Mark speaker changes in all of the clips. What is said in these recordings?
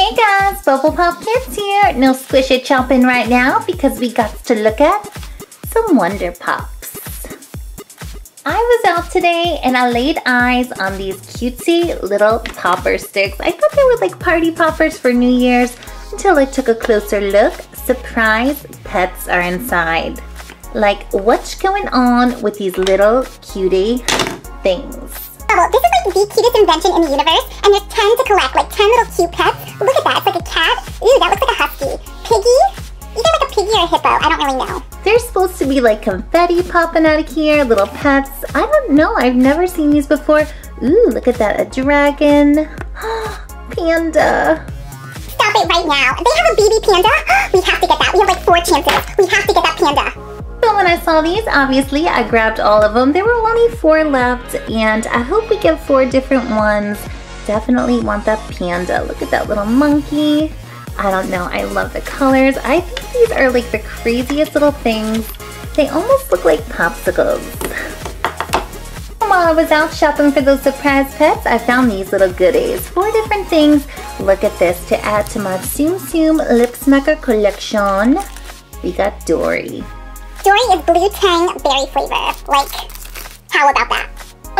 Speaker 1: Hey guys, Bubble Pop Kids here. No squish it right now because we got to look at some Wonder Pops. I was out today and I laid eyes on these cutesy little popper sticks. I thought they were like party poppers for New Year's until I took a closer look. Surprise, pets are inside. Like, what's going on with these little cutie things?
Speaker 2: This is like the cutest invention in the universe, and there's 10 to collect, like 10 little cute pets. Look at that, it's like a cat. Ooh, that looks like a husky. Piggy? Either like a piggy or a hippo, I don't really know.
Speaker 1: There's supposed to be like confetti popping out of here, little pets. I don't know, I've never seen these before. Ooh, look at that, a dragon. Panda.
Speaker 2: Stop it right now. They have a baby panda? We have to get that. We have like four chances. We have to get that panda.
Speaker 1: When I saw these, obviously I grabbed all of them. There were only four left and I hope we get four different ones. Definitely want that panda. Look at that little monkey. I don't know, I love the colors. I think these are like the craziest little things. They almost look like popsicles. While I was out shopping for those surprise pets, I found these little goodies. Four different things. Look at this to add to my Tsum Tsum Lip Smacker collection. We got Dory.
Speaker 2: Dory is blue tang berry flavor. Like, how about that?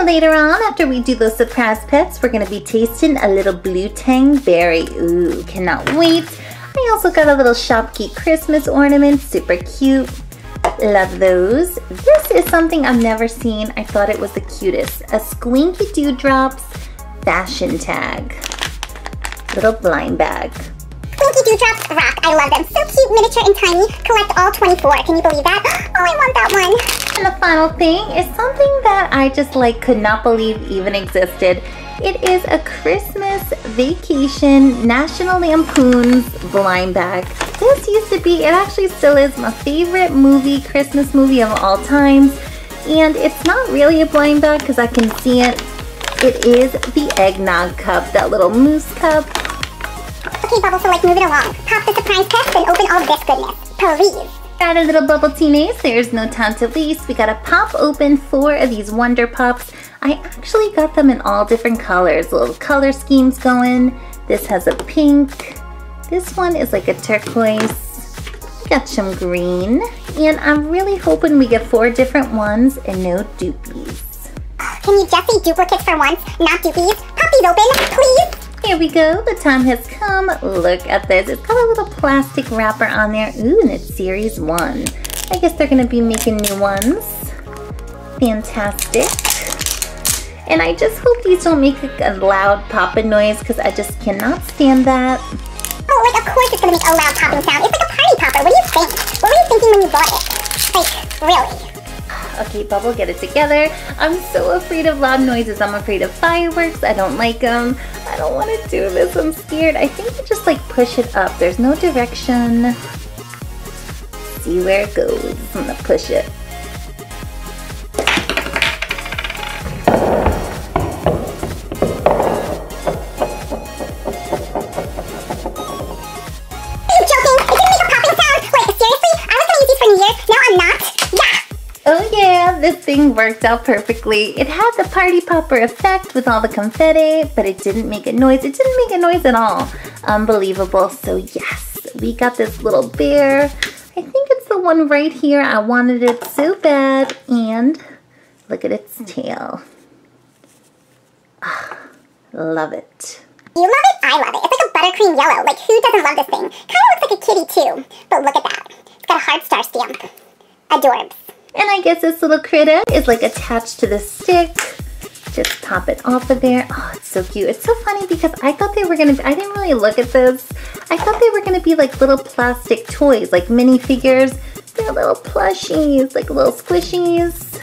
Speaker 1: Later on, after we do those surprise pets, we're gonna be tasting a little blue tang berry. Ooh, cannot wait. I also got a little Shopkeep Christmas ornament, super cute. Love those. This is something I've never seen. I thought it was the cutest. A Squinkie Do Drops fashion tag. Little blind bag.
Speaker 2: Squinkie Do Drops rock. I love them. So cute, miniature and tiny. Collect all 24. Can you believe that? Oh, I want that one.
Speaker 1: And the final thing is something that I just like could not believe even existed. It is a Christmas vacation National Lampoon's blind bag. This used to be, it actually still is my favorite movie, Christmas movie of all times. And it's not really a blind bag because I can see it. It is the eggnog cup, that little moose cup.
Speaker 2: Okay, Bubble, so like move it along. Pop the surprise test and open all this goodness. Please.
Speaker 1: Got a little bubble teammates, there's no time to waste. We gotta pop open four of these Wonder Pops. I actually got them in all different colors, little color schemes going. This has a pink. This one is like a turquoise. Got some green. And I'm really hoping we get four different ones and no dupies.
Speaker 2: Can you just say duplicates for once, not dupies? Pop these open, please.
Speaker 1: Here we go, the time has come. Look at this, it's got a little plastic wrapper on there. Ooh, and it's series one. I guess they're gonna be making new ones. Fantastic. And I just hope these don't make a loud popping noise because I just cannot stand that.
Speaker 2: Oh, like of course it's gonna make a loud popping sound. It's like a party popper. What do you think? What were you thinking when you bought it? Like, really?
Speaker 1: Okay, Bubble, get it together. I'm so afraid of loud noises. I'm afraid of fireworks. I don't like them. I don't want to do this. I'm scared. I think you just like push it up. There's no direction. See where it goes. I'm gonna push it. Worked out perfectly. It had the party popper effect with all the confetti, but it didn't make a noise. It didn't make a noise at all. Unbelievable. So yes, we got this little bear. I think it's the one right here. I wanted it so bad. And look at its tail. Ah, love it.
Speaker 2: You love it? I love it. It's like a buttercream yellow. Like, who doesn't love this thing? Kind of looks like a kitty, too. But look at that. It's got a heart star stamp. Adorbs.
Speaker 1: And I guess this little critter is like attached to the stick. Just pop it off of there. Oh, it's so cute. It's so funny because I thought they were gonna, I didn't really look at this. I thought they were gonna be like little plastic toys, like minifigures. They're little plushies, like little squishies.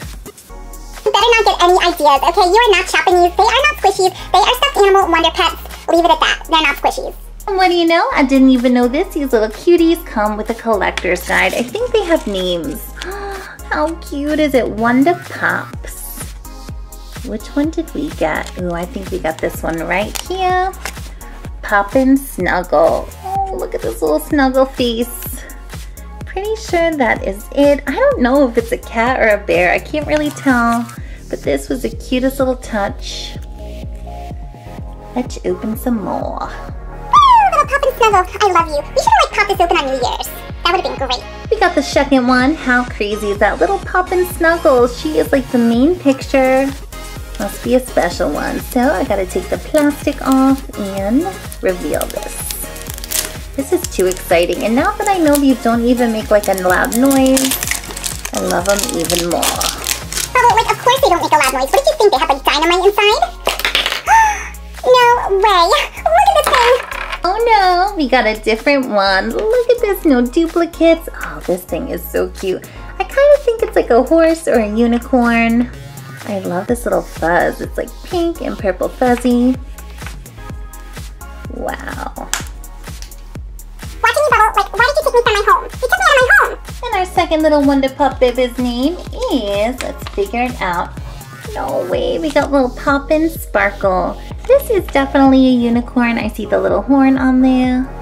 Speaker 2: You better not get any ideas, okay? You are not shopping these. They are not squishies. They are stuffed animal wonder pets. Leave it at that. They're not squishies.
Speaker 1: And what do you know? I didn't even know this. These little cuties come with a collector's guide. I think they have names. How cute is it? Wonder Pops. Which one did we get? Oh, I think we got this one right here. Poppin' Snuggle. Oh, look at this little snuggle face. Pretty sure that is it. I don't know if it's a cat or a bear. I can't really tell. But this was the cutest little touch. Let's open some more.
Speaker 2: Woo, little Snuggle, I love you. We should have like popped this open on New Year's. That would have been great.
Speaker 1: We got the second one. How crazy is that little Poppin Snuggle? She is like the main picture. Must be a special one. So I gotta take the plastic off and reveal this. This is too exciting. And now that I know these don't even make like a loud noise, I love them even more.
Speaker 2: Like of course they don't make a loud noise. What did you think? They have like dynamite inside? no way. Look at this thing.
Speaker 1: Oh no, we got a different one. Look at this, no duplicates. Oh, this thing is so cute. I kind of think it's like a horse or a unicorn. I love this little fuzz. It's like pink and purple fuzzy. Wow.
Speaker 2: Watching you bubble, like why did you take me from my home? You took me out of my home.
Speaker 1: And our second little Wonder Pup Bib's name is, let's figure it out. No way, we got little Poppin Sparkle. This is definitely a unicorn. I see the little horn on there.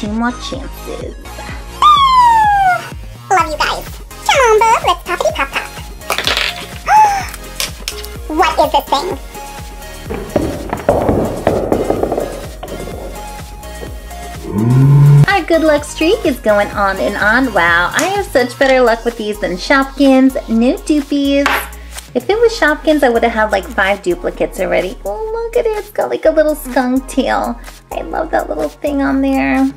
Speaker 1: Two more chances.
Speaker 2: Love you guys. Come on, bub, let's poppity pop pop. what is this thing?
Speaker 1: Our good luck streak is going on and on. Wow, I have such better luck with these than Shopkins. No dupies. If it was Shopkins, I would have had like five duplicates already. Oh, look at it. It's got like a little skunk tail. I love that little thing on there.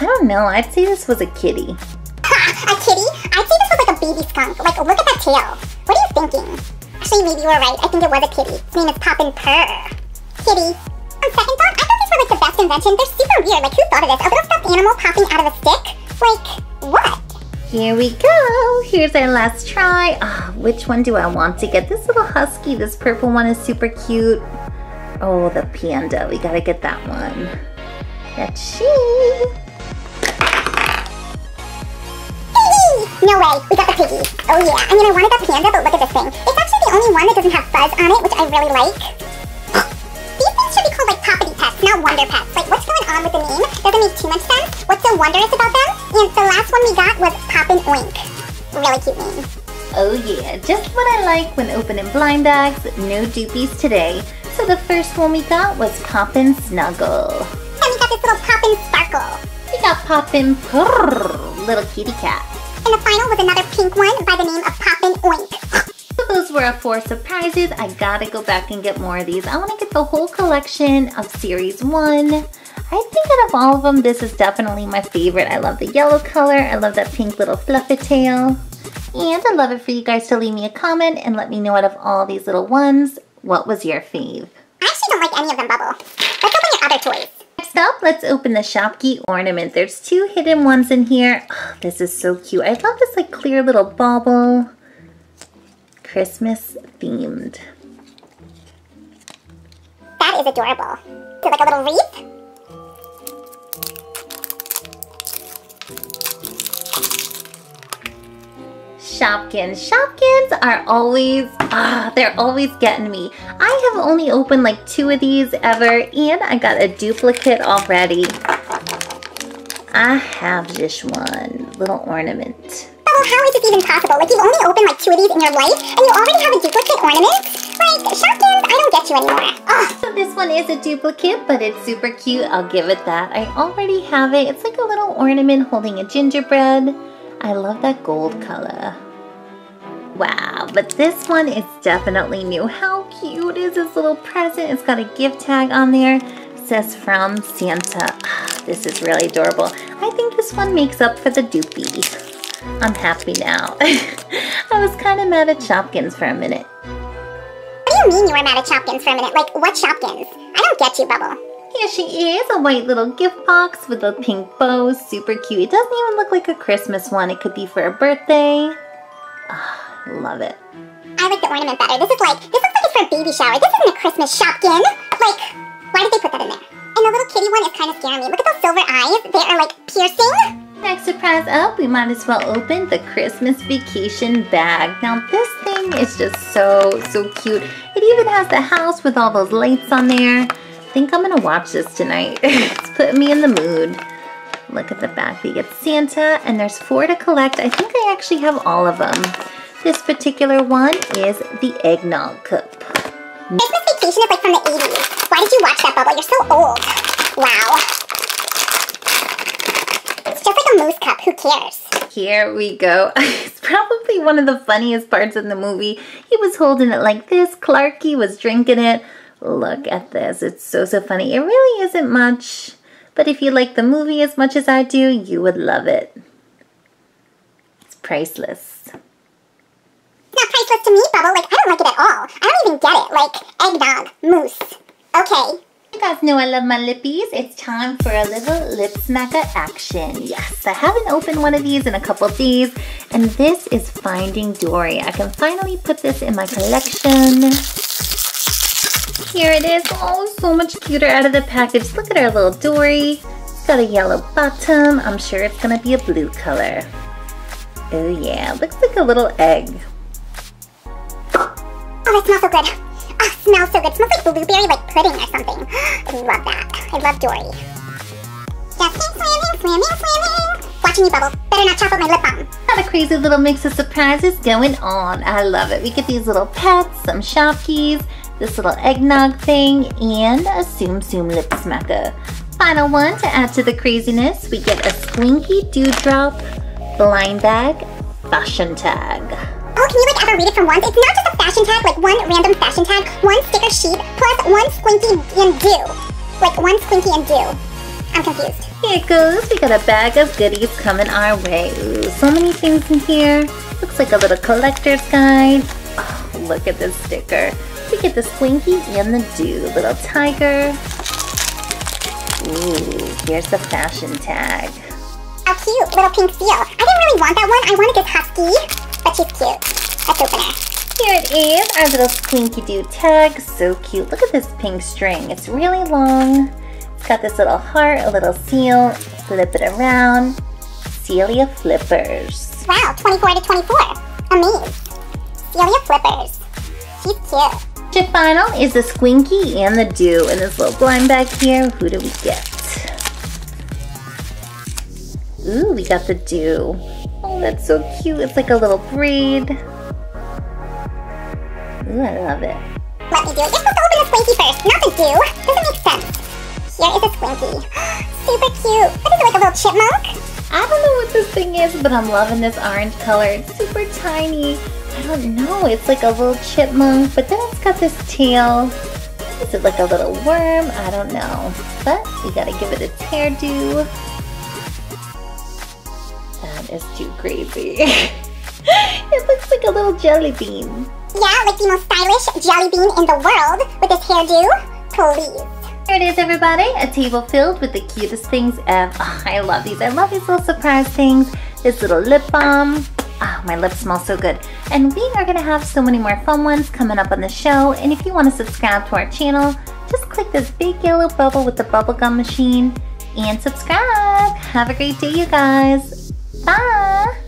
Speaker 1: I don't know. I'd say this was a kitty.
Speaker 2: a kitty? I'd say this was like a baby skunk. Like, look at that tail. What are you thinking? Actually, maybe you were right. I think it was a kitty. Its name is Poppin Purr. Kitty. On second thought, I thought these were like the best invention. They're super weird. Like, who thought of this? A little stuffed animal popping out of a stick? Like, what?
Speaker 1: Here we go. Here's our last try. Oh, which one do I want to get? This little husky, this purple one is super cute. Oh, the panda. We gotta get that one. That's she.
Speaker 2: No way, we got the piggy. Oh yeah, I mean I wanted the panda, but look at this thing. It's actually the only one that doesn't have fuzz on it, which I really like. These things should be called like poppity pets, not wonder pets. Like what's going on with the name? Doesn't make too much sense. What's so wondrous about them? And the last one we got was Poppin Oink. Really cute name.
Speaker 1: Oh yeah, just what I like when opening blind bags. No dupies today. So the first one we got was Poppin Snuggle.
Speaker 2: And we got this little Poppin Sparkle.
Speaker 1: We got Poppin Purr, little kitty cat.
Speaker 2: And the final was another pink one by the name of Poppin Oink.
Speaker 1: Those were our four surprises. I gotta go back and get more of these. I wanna get the whole collection of series one. I think out of all of them, this is definitely my favorite. I love the yellow color. I love that pink little fluffy tail. And I'd love it for you guys to leave me a comment and let me know out of all these little ones, what was your fave?
Speaker 2: I actually don't like any of them, Bubble. Let's open your other toys.
Speaker 1: Let's open the Shopkey ornament. There's two hidden ones in here. Oh, this is so cute. I love this like clear little bauble. Christmas themed.
Speaker 2: That is adorable. It like a little wreath?
Speaker 1: Shopkins. Shopkins are always, ah, they're always getting me. I have only opened like two of these ever and I got a duplicate already. I have this one, little ornament.
Speaker 2: How is this even possible? Like, you've only opened like two of these in your life, and you already have a duplicate ornament? Like, Shopkins, I don't get you anymore. Oh,
Speaker 1: So this one is a duplicate, but it's super cute. I'll give it that. I already have it. It's like a little ornament holding a gingerbread. I love that gold color. Wow, but this one is definitely new. How cute is this little present? It's got a gift tag on there. It says from Santa. This is really adorable. I think this one makes up for the doopy. I'm happy now. I was kind of mad at Shopkins for a minute.
Speaker 2: what do you mean you were mad at Shopkins for a minute? Like, what Shopkins? I don't get you, Bubble.
Speaker 1: Here she is, a white little gift box with a pink bow, super cute. It doesn't even look like a Christmas one. It could be for a birthday. Ah, love it.
Speaker 2: I like the ornament better. This is like, this looks like it's for a baby shower. This isn't a Christmas Shopkin. Like, why did they put that in there? And the little kitty one is kind of scaring me. Look at those silver eyes. They are like piercing.
Speaker 1: Next surprise up, we might as well open the Christmas vacation bag. Now this thing is just so, so cute. It even has the house with all those lights on there. I think I'm gonna watch this tonight. it's putting me in the mood. Look at the back. We get Santa, and there's four to collect. I think I actually have all of them. This particular one is the eggnog cup.
Speaker 2: Christmas Vacation is like from the 80s. Why did you watch that, Bubble? You're so old. Wow. It's just like a moose cup. Who cares?
Speaker 1: Here we go. it's probably one of the funniest parts in the movie. He was holding it like this. Clarky was drinking it. Look at this. It's so, so funny. It really isn't much. But if you like the movie as much as I do, you would love it. It's priceless.
Speaker 2: Priceless to me, Bubble. Like, I don't like it at all. I don't even get it. Like, eggnog, moose. Okay.
Speaker 1: You guys know I love my lippies. It's time for a little lip smacker action. Yes, I haven't opened one of these in a couple of days, and this is Finding Dory. I can finally put this in my collection. Here it is. Oh, so much cuter out of the package. Look at our little Dory. It's got a yellow bottom. I'm sure it's gonna be a blue color. Oh yeah, looks like a little egg.
Speaker 2: Oh, it smells so good. Oh, it smells so good. It smells like blueberry, like pudding or something. I love that. I love Dory. Just swimming, swimming, swimming. Watching you bubble. Better not chop up my lip balm.
Speaker 1: Got a crazy little mix of surprises going on. I love it. We get these little pets, some shop keys, this little eggnog thing, and a Tsum Tsum lip smacker. Final one to add to the craziness, we get a Squinkie Do Drop blind bag fashion tag.
Speaker 2: Oh, can you like ever read it from once? It's not just fashion tag, like one random fashion tag, one sticker sheet, plus one squinky and do. Like one squinky and do. I'm confused.
Speaker 1: Here it goes. We got a bag of goodies coming our way. Ooh, so many things in here. Looks like a little collector's guide. Oh, look at this sticker. We get the Squinkie and the Do. Little tiger. Ooh, here's the fashion tag.
Speaker 2: How cute, little pink seal. I didn't really want that one. I wanted this husky, but she's cute. Let's open her.
Speaker 1: Here it is, our little Squinkie Do tag. So cute. Look at this pink string. It's really long. It's got this little heart, a little seal. Flip it around. Celia Flippers.
Speaker 2: Wow, 24 to 24. Amazed. Celia Flippers. She's cute.
Speaker 1: Chip final is the Squinkie and the Do. In this little blind bag here, who do we get? Ooh, we got the Do. Oh, that's so cute. It's like a little braid. I love it.
Speaker 2: Let me do it. To open the Squinkie first, not the Do. Doesn't make sense. Here is a Squinkie. Super cute. What is it, like a little chipmunk?
Speaker 1: I don't know what this thing is, but I'm loving this orange color. It's super tiny. I don't know. It's like a little chipmunk, but then it's got this tail. Is it like a little worm? I don't know. But we gotta give it its hairdo. That is too crazy. it looks like a little jelly bean.
Speaker 2: Yeah, like the most stylish jelly bean in the world with this hairdo. Please.
Speaker 1: Here it is everybody, a table filled with the cutest things ever. Oh, I love these. I love these little surprise things. This little lip balm. Oh, my lips smell so good. And we are gonna have so many more fun ones coming up on the show. And if you wanna subscribe to our channel, just click this big yellow bubble with the bubblegum machine and subscribe. Have a great day, you guys. Bye.